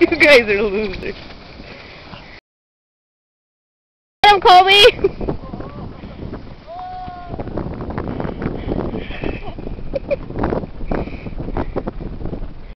you guys are losers. Get him, Kobe!